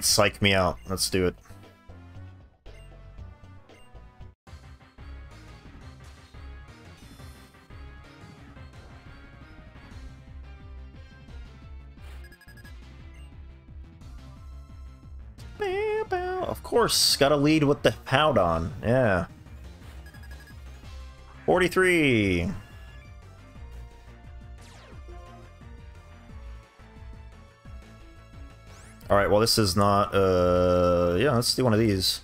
Psych me out. Let's do it. Of course, gotta lead with the Powdon. Yeah. 43. Alright, well this is not, uh, yeah, let's do one of these.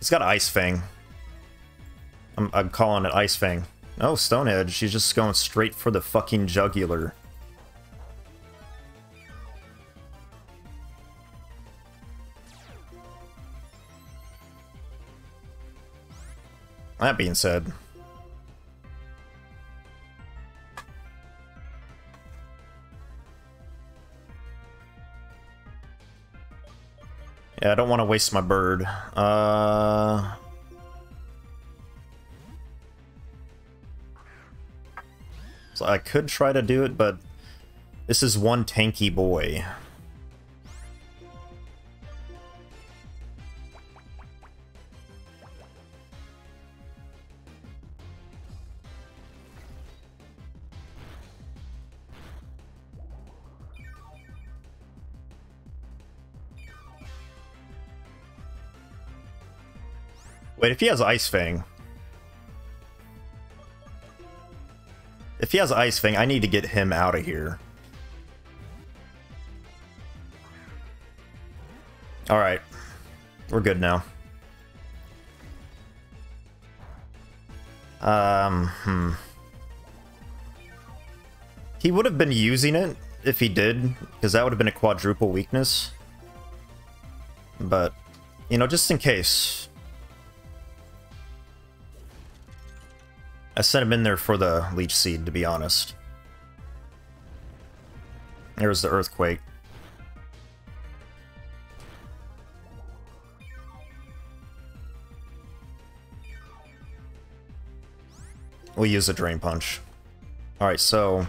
It's got Ice Fang. I'm, I'm calling it Ice Fang. Oh, Stonehead, she's just going straight for the fucking jugular. That being said, Yeah, I don't want to waste my bird. Uh... So I could try to do it, but this is one tanky boy. Wait, if he has Ice Fang... If he has Ice Fang, I need to get him out of here. Alright. We're good now. Um, hmm. He would have been using it if he did, because that would have been a quadruple weakness. But, you know, just in case. I sent him in there for the Leech Seed, to be honest. There's the Earthquake. We'll use a Drain Punch. Alright, so...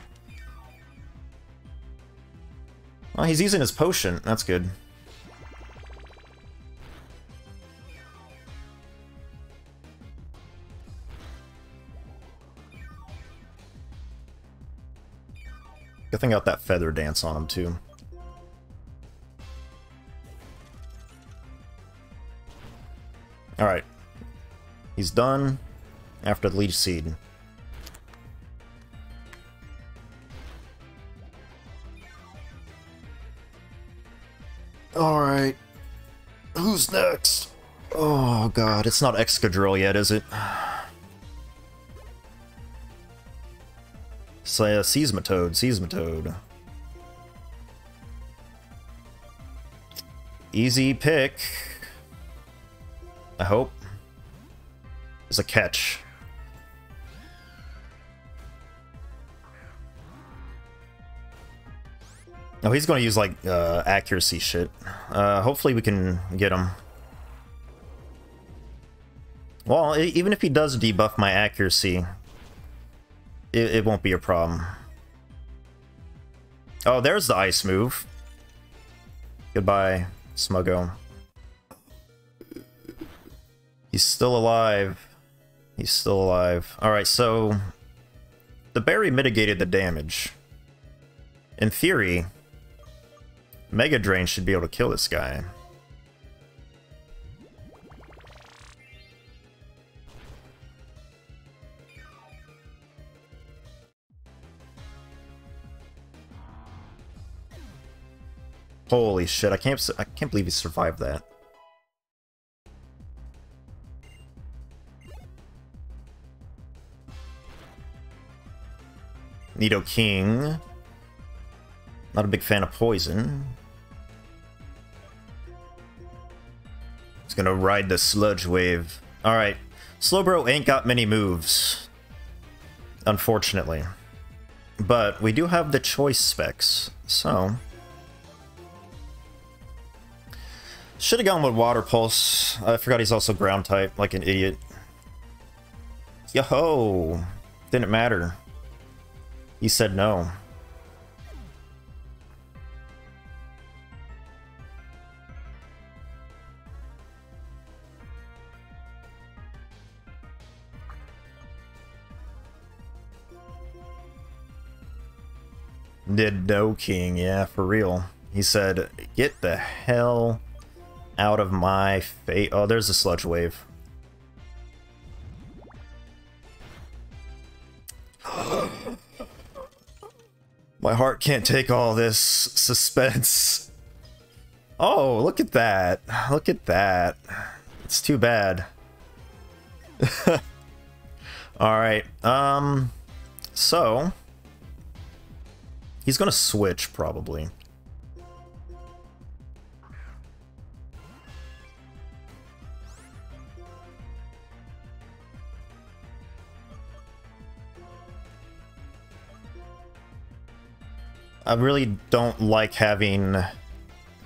Well, he's using his potion. That's good. Good thing I got that feather dance on him too. Alright. He's done after the leech seed. Alright. Who's next? Oh god, it's not Excadrill yet, is it? So, uh, Seismitoad, Seismitoad. Easy pick. I hope. There's a catch. Oh, he's going to use, like, uh, accuracy shit. Uh, hopefully we can get him. Well, even if he does debuff my accuracy, it, it won't be a problem. Oh, there's the ice move. Goodbye, Smuggo. He's still alive. He's still alive. Alright, so... The berry mitigated the damage. In theory, Mega Drain should be able to kill this guy. Holy shit, I can't I can't believe he survived that. Nidoking. Not a big fan of poison. He's gonna ride the sludge wave. Alright. Slowbro ain't got many moves. Unfortunately. But we do have the choice specs, so... Should have gone with Water Pulse. I forgot he's also ground type, like an idiot. Yo-ho! Didn't matter. He said no. Did no king, yeah, for real. He said, get the hell out of my face. Oh, there's a sludge wave. my heart can't take all this suspense. Oh, look at that. Look at that. It's too bad. Alright, um... So... He's gonna switch, probably. I really don't like having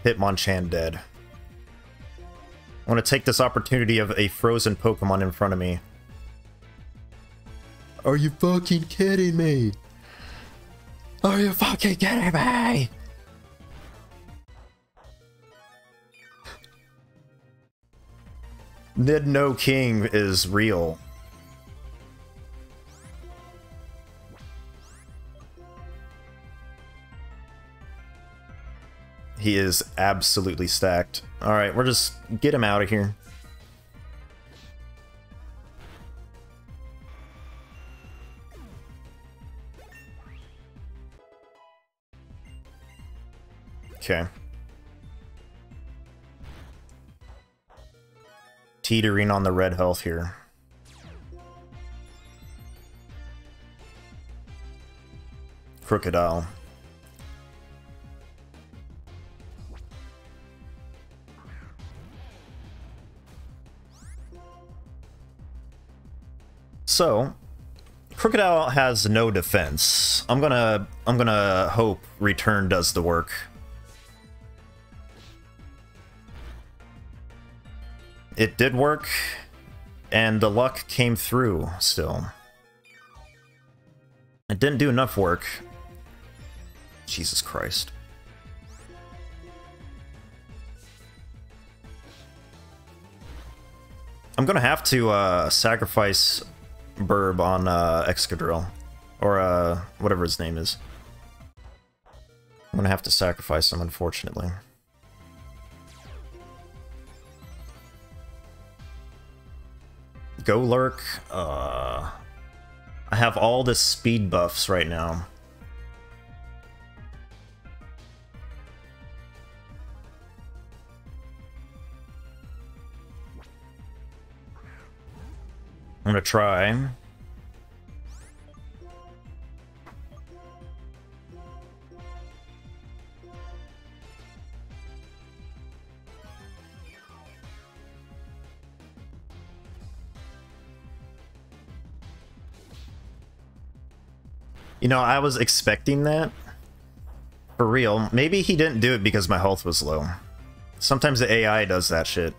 Hitmonchan dead. I want to take this opportunity of a frozen Pokemon in front of me. Are you fucking kidding me? Are you fucking kidding me? Nid No King is real. He is absolutely stacked. Alright, we're just... Get him out of here. Okay. Teetering on the red health here. Krookodile. So, Krookodile has no defense. I'm gonna I'm gonna hope Return does the work. It did work, and the luck came through still. It didn't do enough work. Jesus Christ. I'm gonna have to uh, sacrifice Burb on uh, Excadrill. Or uh, whatever his name is. I'm gonna have to sacrifice him, unfortunately. Golurk. Uh, I have all the speed buffs right now. Gonna try. You know, I was expecting that. For real. Maybe he didn't do it because my health was low. Sometimes the AI does that shit.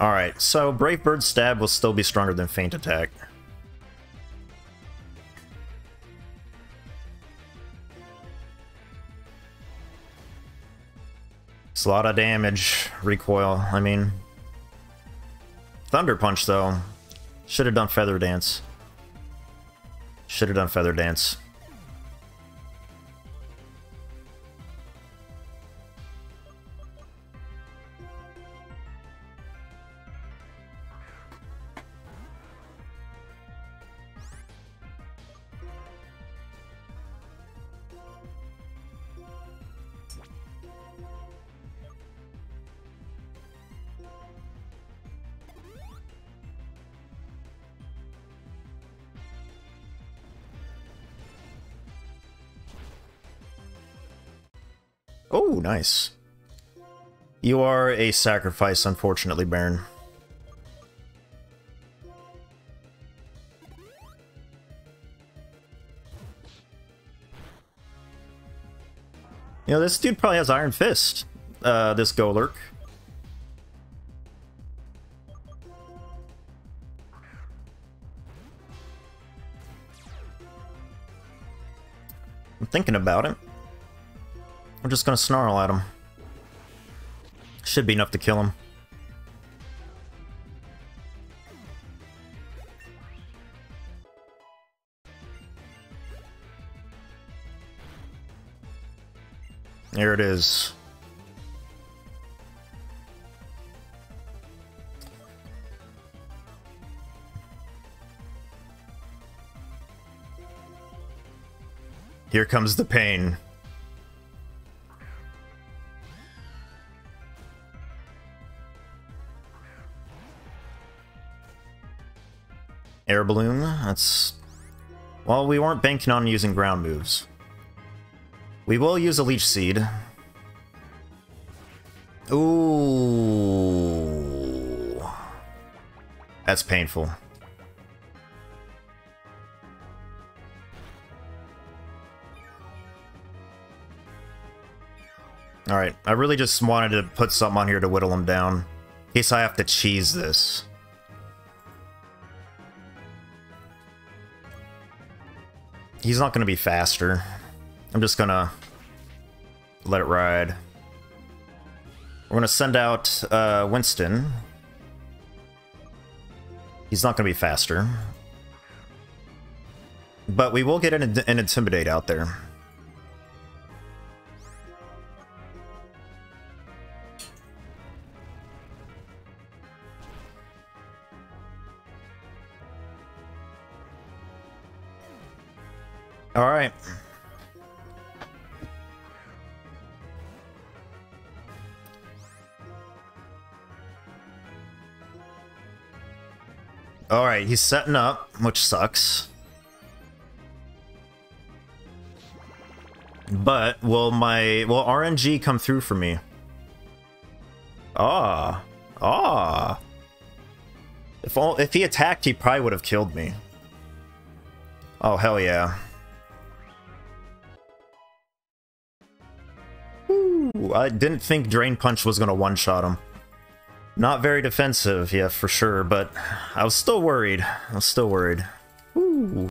Alright, so Brave Bird Stab will still be stronger than Feint Attack. It's a lot of damage, recoil, I mean. Thunder Punch, though. Should have done Feather Dance. Should have done Feather Dance. Oh, nice. You are a sacrifice, unfortunately, Baron. You know, this dude probably has Iron Fist, uh, this Golurk. I'm thinking about it. We're just gonna snarl at him. Should be enough to kill him. There it is. Here comes the pain. Air balloon, that's... Well, we weren't banking on using ground moves. We will use a leech seed. Ooh. That's painful. Alright, I really just wanted to put something on here to whittle him down. In case I have to cheese this. He's not going to be faster. I'm just going to let it ride. We're going to send out uh, Winston. He's not going to be faster. But we will get an, an Intimidate out there. All right. All right, he's setting up, which sucks. But will my will RNG come through for me? Ah, ah. If all if he attacked, he probably would have killed me. Oh hell yeah. I didn't think Drain Punch was going to one-shot him. Not very defensive, yeah, for sure, but I was still worried. I was still worried. Ooh.